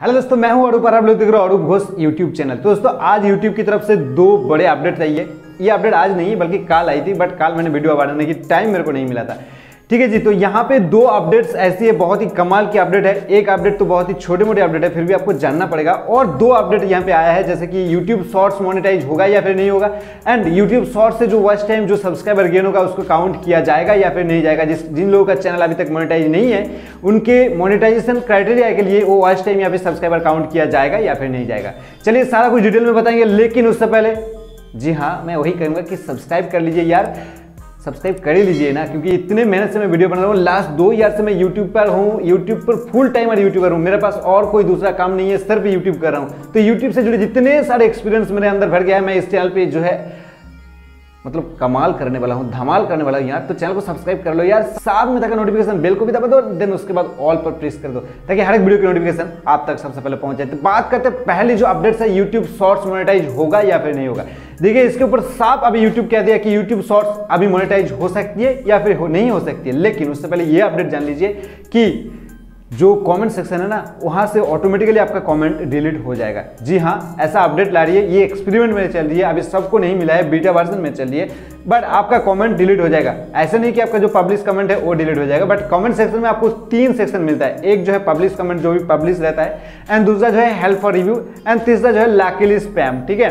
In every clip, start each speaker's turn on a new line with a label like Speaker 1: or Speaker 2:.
Speaker 1: Hello दोस्तों, मैं हूँ अरूप और आप लोग देख रहे हो अरूप घोष यूट्यूब चैनल तो दोस्तों, आज यूट्यूब की तरफ़ से दो बड़े अपडेट आई है। ये अपडेट आज नहीं, बल्कि कल आई थी बट कल मैंने वीडियो बनाने की टाइम मेरे को नहीं मिला था। ठीक है जी तो यहाँ पे दो अपडेट्स ऐसी है, बहुत ही कमाल की अपडेट है। एक अपडेट तो बहुत ही छोटे मोटे अपडेट है, फिर भी आपको जानना पड़ेगा। और दो अपडेट यहाँ पे आया है, जैसे कि YouTube शॉर्ट्स मोनेटाइज होगा या फिर नहीं होगा एंड YouTube शॉर्ट्स से जो वॉच टाइम जो सब्सक्राइबर गेन होगा, उसको काउंट किया जाएगा या फिर नहीं जाएगा। जिस, जिन लोगों का चैनल अभी तक मोनिटाइज नहीं है, उनके मोनिटाइजेशन क्राइटेरिया के लिए वो वॉच टाइम या फिर सब्सक्राइबर काउंट किया जाएगा या फिर नहीं जाएगा। चलिए, सारा कुछ डिटेल में बताएँगे, लेकिन उससे पहले, जी हाँ मैं वही कहूँगा कि सब्सक्राइब कर लीजिए यार। सब्सक्राइब कर ही लीजिए ना, क्योंकि इतने मेहनत से मैं वीडियो बना रहा हूँ। लास्ट दो ईयर से मैं यूट्यूब पर हूँ यूट्यूब पर फुल टाइम टाइमर यूट्यूबर हूँ। मेरे पास और कोई दूसरा काम नहीं है, सिर्फ़ यूट्यूब कर रहा हूँ। तो यूट्यूब से जुड़े जितने सारे एक्सपीरियंस मेरे अंदर भर गया है, मैं इस चैनल पर जो है मतलब कमाल करने वाला हूँ धमाल करने वाला हूँ यार तो चैनल को सब्सक्राइब कर लो यार। साथ में तक नोटिफिकेशन बेल को भी दबा दो देन उसके बाद ऑल पर प्रेस कर दो ताकि हर एक वीडियो की नोटिफिकेशन आप तक सबसे पहले पहुँच जाए। तो बात करते हैं पहले जो अपडेट्स है यूट्यूब शॉर्ट्स मोनेटाइज होगा या फिर नहीं होगा? देखिए इसके ऊपर साफ़ अभी यूट्यूब कह दिया कि यूट्यूब शॉर्ट्स अभी मोनेटाइज हो सकती है या फिर हो, नहीं हो सकती है लेकिन उससे पहले ये अपडेट जान लीजिए कि जो कमेंट सेक्शन है ना, वहाँ से ऑटोमेटिकली आपका कमेंट डिलीट हो जाएगा। जी हाँ ऐसा अपडेट ला रही है, ये एक्सपेरिमेंट में चल रही है, अभी सबको नहीं मिला है बीटा वर्जन में चल रही है बट आपका कमेंट डिलीट हो जाएगा। ऐसा नहीं कि आपका जो पब्लिश कमेंट है, वो डिलीट हो जाएगा बट कमेंट सेक्शन में आपको तीन सेक्शन मिलता है। एक जो है पब्लिश कमेंट जो भी पब्लिश रहता है एंड दूसरा जो है हेल्प फॉर रिव्यू एंड तीसरा जो है लाकिली स्पैम ठीक है?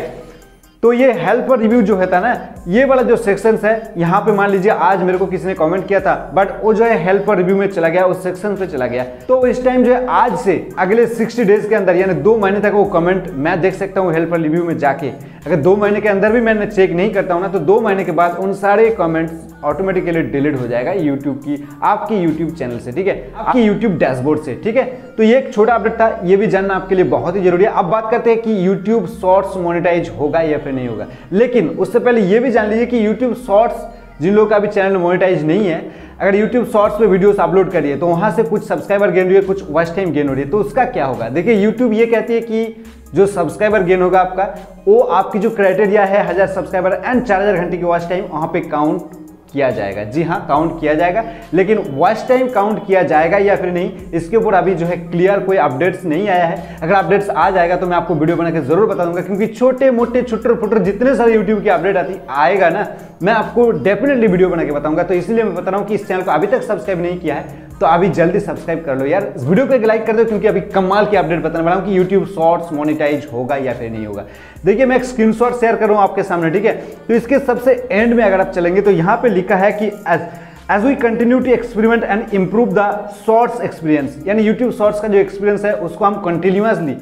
Speaker 1: तो ये हेल्पर रिव्यू जो है ना, ये वाला जो सेक्शन है, यहाँ पे मान लीजिए आज मेरे को किसी ने कमेंट किया था बट वो जो है हेल्पर रिव्यू में चला गया, उस सेक्शन पे चला गया। तो इस टाइम जो है आज से, अगले 60 डेज़ के अंदर, यानी दो महीने तक वो कमेंट मैं देख सकता हूँ हेल्पर रिव्यू में जाके। अगर दो महीने के अंदर भी मैंने चेक नहीं करता हूँ ना तो दो महीने के बाद उन सारे कमेंट्स ऑटोमेटिकली डिलीट हो जाएगा यूट्यूब की, आपकी यूट्यूब चैनल से, ठीक है? आपकी यूट्यूब डैशबोर्ड से, ठीक है? तो ये एक छोटा अपडेट था, ये भी जानना आपके लिए बहुत ही ज़रूरी है। अब बात करते हैं कि यूट्यूब शॉर्ट्स मोनिटाइज होगा या फिर नहीं होगा। लेकिन उससे पहले ये भी जान लीजिए कि यूट्यूब शॉर्ट्स जिन लोगों का अभी चैनल मोनिटाइज नहीं है, अगर यूट्यूब शॉर्ट्स पे वीडियोस अपलोड करिए तो वहाँ से कुछ सब्सक्राइबर गेन हो रही है, कुछ वॉच टाइम गेन हो रही है तो उसका क्या होगा? देखिए यूट्यूब ये कहती है कि जो सब्सक्राइबर गेन होगा आपका, वो आपकी जो क्राइटेरिया है, हज़ार सब्सक्राइबर एंड चार हज़ार घंटे की वॉच टाइम वहाँ पे काउंट किया जाएगा। जी हाँ काउंट किया जाएगा, लेकिन वॉच टाइम काउंट किया जाएगा या फिर नहीं, इसके ऊपर अभी जो है क्लियर कोई अपडेट्स नहीं आया है। अगर अपडेट्स आ जाएगा तो मैं आपको वीडियो बना के ज़रूर बता दूँगा, क्योंकि छोटे मोटे छुटर फुटर जितने सारे यूट्यूब की अपडेट आती, आएगा ना, मैं आपको डेफिनेटली वीडियो बना के बताऊँगा। तो इसलिए मैं बता रहा हूँ कि इस चैनल को अभी तक सब्सक्राइब नहीं किया है तो अभी जल्दी सब्सक्राइब कर लो। यार, इस वीडियो को एक लाइक कर दो, क्योंकि अभी कमाल की अपडेट बताने वाला हूँ कि YouTube शॉर्ट्स मोनिटाइज होगा या फिर नहीं होगा। देखिए, मैं एक स्क्रीनशॉट शेयर कर रहा हूँ आपके सामने, ठीक है? तो इसके सबसे एंड में अगर आप चलेंगे तो यहाँ पे लिखा है कि as we continue to experiment and improve the shorts experience यानी यूट्यूब शॉर्ट्स का जो एक्सपीरियंस है, उसको हम कंटिन्यूसली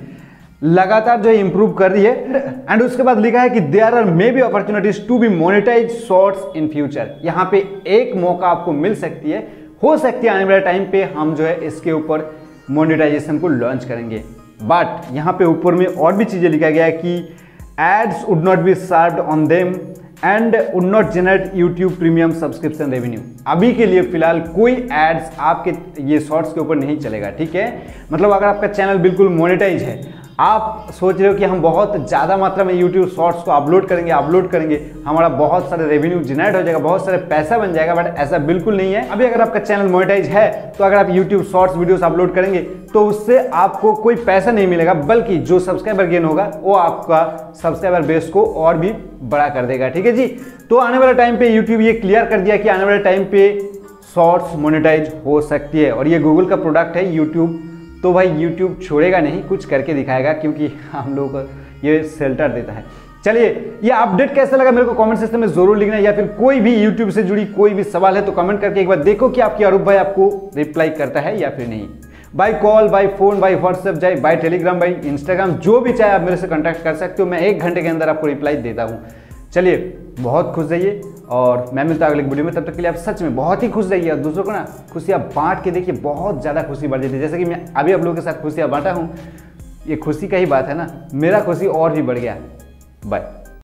Speaker 1: लगातार जो है इंप्रूव कर रही है। एंड उसके बाद लिखा है कि there are may be opportunities to be monetize shorts in future यहाँ पे एक मौका आपको मिल सकती है। हो सकती है आने वाले टाइम पे हम जो है इसके ऊपर मोनिटाइजेशन को लॉन्च करेंगे। बट यहाँ पे ऊपर में और भी चीज़ें लिखा गया है कि ads would not be serve on them and would not generate YouTube premium subscription revenue अभी के लिए फ़िलहाल कोई एड्स आपके ये शॉर्ट्स के ऊपर नहीं चलेगा, ठीक है? मतलब अगर आपका चैनल बिल्कुल मोनिटाइज है आप सोच रहे हो कि हम बहुत ज़्यादा मात्रा में YouTube शॉर्ट्स को अपलोड करेंगे अपलोड करेंगे, हमारा बहुत सारे रेवेन्यू जनरेट हो जाएगा, बहुत सारे पैसा बन जाएगा बट ऐसा बिल्कुल नहीं है। अभी अगर आपका चैनल मोनेटाइज है तो अगर आप YouTube शॉर्ट्स वीडियोस अपलोड करेंगे तो उससे आपको कोई पैसा नहीं मिलेगा, बल्कि जो सब्सक्राइबर गेन होगा, वो आपका सब्सक्राइबर बेस को और भी बड़ा कर देगा, ठीक है जी? तो आने वाले टाइम पे यूट्यूब ये क्लियर कर दिया कि आने वाले टाइम पे शॉर्ट्स मोनिटाइज हो सकती है, और ये गूगल का प्रोडक्ट है यूट्यूब तो भाई यूट्यूब छोड़ेगा नहीं, कुछ करके दिखाएगा क्योंकि हम लोग को ये सेल्टर देता है। चलिए, ये अपडेट कैसा लगा मेरे को कमेंट सेक्शन में ज़रूर लिखना या फिर कोई भी यूट्यूब से जुड़ी कोई भी सवाल है तो कमेंट करके एक बार देखो कि आपकी अरूप भाई आपको रिप्लाई करता है या फिर नहीं। By call by phone by WhatsApp जाए बाय टेलीग्राम बाय इंस्टाग्राम जो भी चाहे आप मेरे से कॉन्टैक्ट कर सकते हो। मैं एक घंटे के अंदर आपको रिप्लाई देता हूँ। चलिए, बहुत खुश रहिए और मैं मिलता हूँ अगले वीडियो में। तब तक के लिए आप सच में बहुत ही खुश रहिए। और दूसरों को ना खुशियाँ बांट के देखिए, बहुत ज़्यादा खुशी बढ़ जाती है। जैसे कि मैं अभी आप लोगों के साथ खुशियाँ बांटा हूँ, ये खुशी का ही बात है ना। मेरा खुशी और भी बढ़ गया। बाय